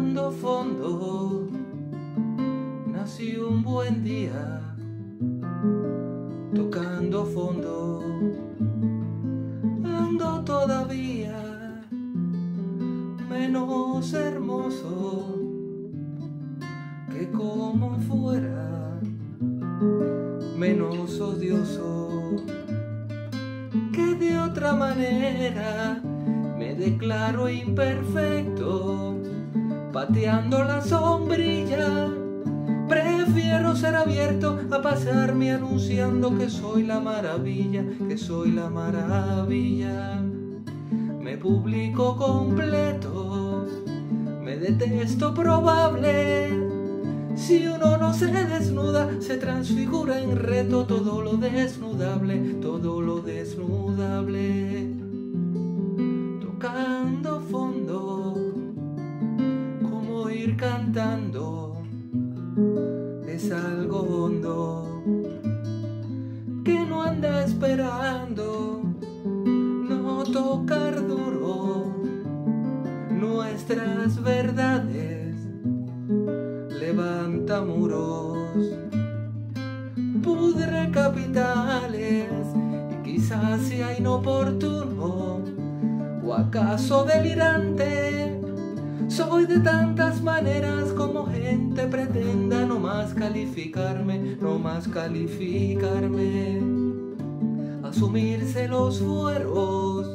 tocando fondo, nací un buen día, tocando fondo, ando todavía menos hermoso que como fuera, menos odioso que de otra manera. Me declaro imperfecto pateando la sombrilla. Prefiero ser abierto a pasarme anunciando que soy la maravilla, que soy la maravilla. Me publico completo, me detesto probable. Si uno no se desnuda, se transfigura en reto todo lo desnudable, todo lo desnudable tocando es algo hondo que no anda esperando, no tocar duro nuestras verdades, levanta muros, pudre capitales y quizás sea inoportuno ¿O acaso delirante? Soy de tantas maneras como gente pretenda no más calificarme, no más calificarme. Asumirse los fueros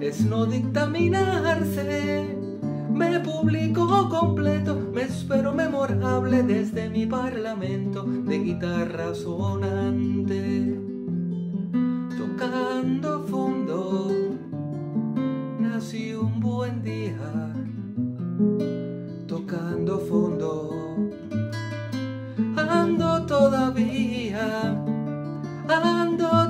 es no dictaminarse. Me publico completo, me espero memorable desde mi parlamento de guitarra sonante. Tocando fondo nací un buen día, todavía, ando